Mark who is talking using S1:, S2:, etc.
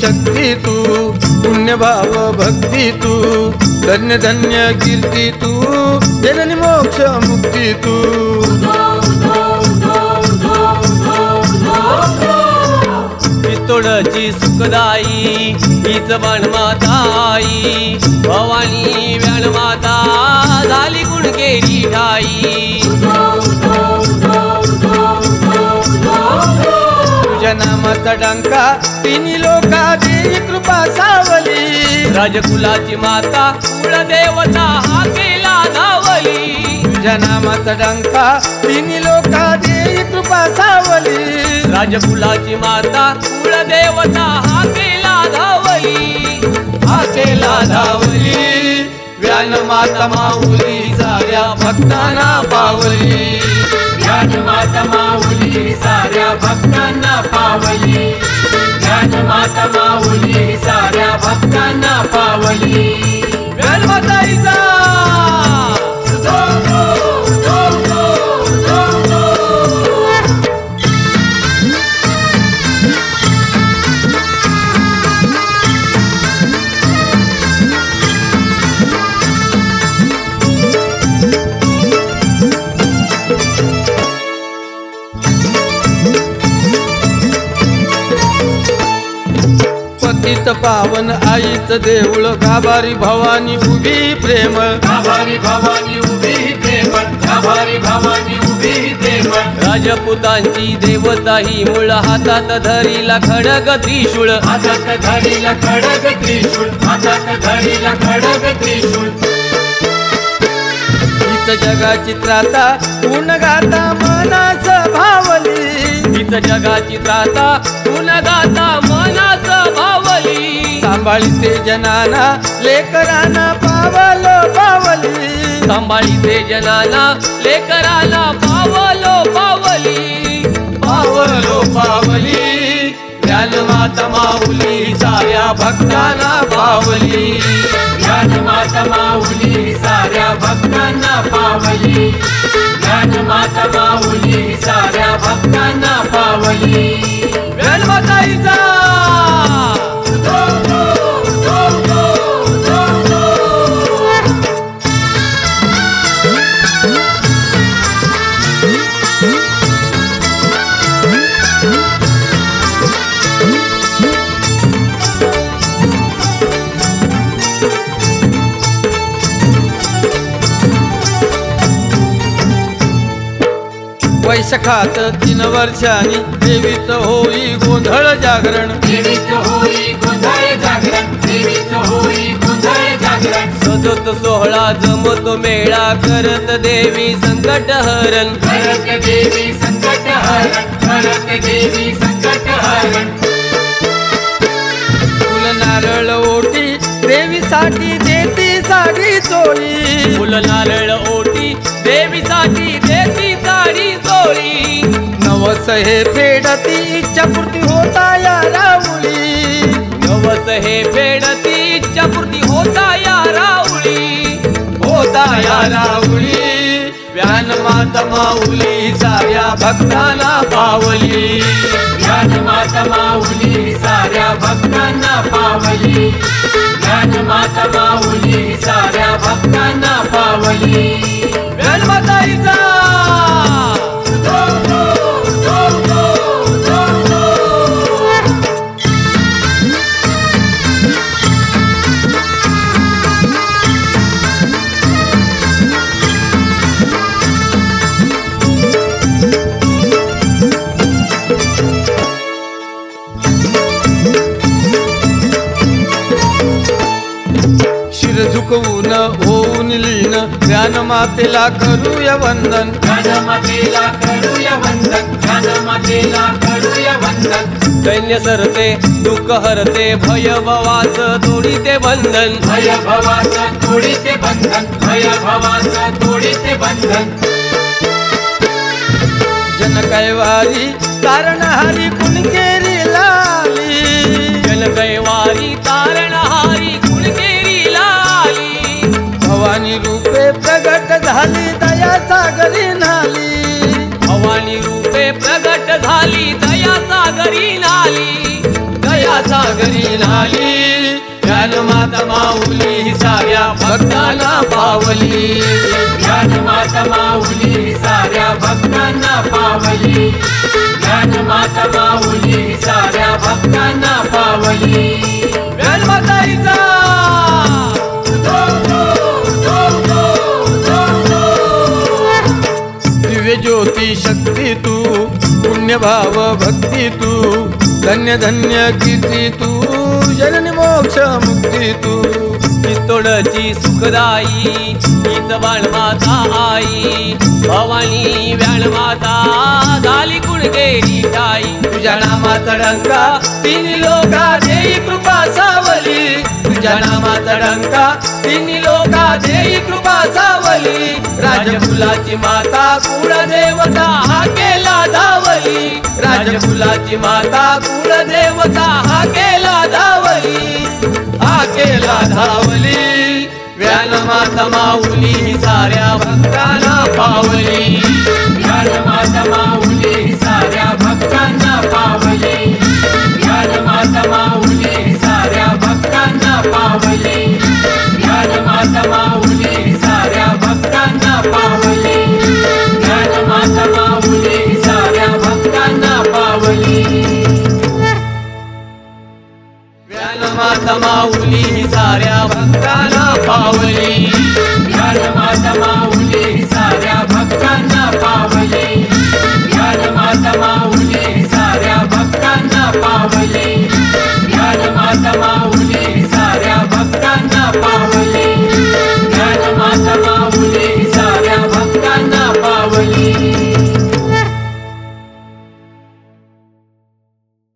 S1: शक्ती तू पुण्यभाव भक्ती तू धन्य धन्य कीर्ती तू जननी मोक्ष मुक्ती तू.
S2: पितोडची सुखदाई हीच माता आई भवानी व्याणमाता झाली गुणकेरी ठाई.
S1: डंका तिन्ही लोका कृपा सावली.
S2: राजकुलाची माता कुळदेवता हा केला धावली.
S1: तुझ्या नामाचा डंका तिन्ही लोका देई कृपा सावली.
S2: राजकुलाची माता कुळदेवता हा केला धावली.
S1: हा केला धावली. व्यान माता माऊली साऱ्या भक्तांना पावली.
S3: माता माऊली साऱ्या भक्तांना पावली. ज्ञान माता माऊली साऱ्या भक्तांना पावली.
S1: पतित पावन आईच देऊळ गाभारी भवानी उभी प्रेम.
S3: आभारी भवानी उभी प्रेम आभारी भवानी उभी प्रेम.
S2: राजपुतांची देवता ही मुळ हातात धरीला खडग त्रिशूळ
S3: हातात धरीला खडग त्रिशूळ हातात धरीला खडग त्रिशूळ
S1: जगाची त्राता गुण गाता मनास भावली.
S2: हीच जगाची त्राता गुण गाता मनास
S1: सांभाळीते जनाना लेकरांना पावलो पावली.
S2: सांभाळी ते जनाला लेकराला पावलो पावली.
S1: पावलो पावली. ज्ञान माता माऊली साऱ्या भक्तांना पावली.
S3: ज्ञान माता माऊली साऱ्या भक्तांना पावली. ज्ञान माता माऊली साऱ्या भक्तांना पावली.
S1: ज्ञान वैशाखात तीन वर्षांनी देवीच होई गोंधळ जागरण.
S2: सजत सोहळा जमतो मेळा करत देवी संकट हरण.
S3: देवी संकट हरण. देवी संकट हरण.
S1: फुल नारळ ओटी देवीसाठी देती साडी चोळी
S2: फुल नारळ ओटी देवीसाठी देती
S1: नवस हे फेडती इच्छा पूर्ती होता या राऊळी
S2: नवस हे फेडती इच्छा पूर्ती होता या राऊळी
S1: होता या राऊळी व्यान माता माऊली साऱ्या भक्ताला पावली.
S3: व्यान माता माऊली साऱ्या भक्तांना पावली. व्यान माता माऊली साऱ्या भक्तांना पावली.
S1: व्यान माताईचा शिर झुकवून होऊन लीन ज्ञान मातेला करूया वंदन.
S3: मातेला करूया वंदन. ज्ञान मातेला करूया वंदन.
S2: दैन्य सरते दुःख हरते भय भवाच तोडी ते बंधन.
S3: भय भवाचं तोडी ते बंधन. भय भवाचं तोडी ते बंधन.
S1: जन कैवारी तारणहारी कुणकेरी लाली.
S2: जन कैवारी
S1: नाली
S2: सागरी नाली दया सागरी नाली ज्ञानमाता माऊली साऱ्या भक्तांना पावली.
S3: ज्ञान माता माऊली साऱ्या भक्तांना पावली. ज्ञान माता माऊली साऱ्या भक्तांना पावली.
S1: धन्य भाव भक्ती तू धन्य धन्य कीर्ती तू जननी मोक्ष मुक्ती तू.
S2: चितोडची सुखदाई हीच माता आई. भवानी माता झाली गुणगेरी ताई. तुझ्या नामाचा डंका तिन्ही लोका देई कृपा सावली. तुझ्या नामाचा डंका तिन्ही लोका देई कृपा सावली. राजकुलाची माता कुळदेवता हा केला दा राजकुलाची माता कुलदेवता हा केला धावली हा केला धावली. व्यान माता माऊली साऱ्या भक्तांना पावली.
S3: माता माऊली ही साऱ्या भक्तांना पावली. ज्ञान माता माऊली ही साऱ्या भक्तांना पावली. ज्ञान माता माऊली
S2: ही साऱ्या भक्तांना पावली.
S3: ज्ञान माता माऊली ही साऱ्या भक्तांना पावली.